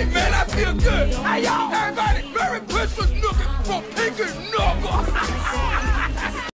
Hey man, I feel good. Hey y'all, everybody, Merry Christmas, Nookie, from and Knuckle.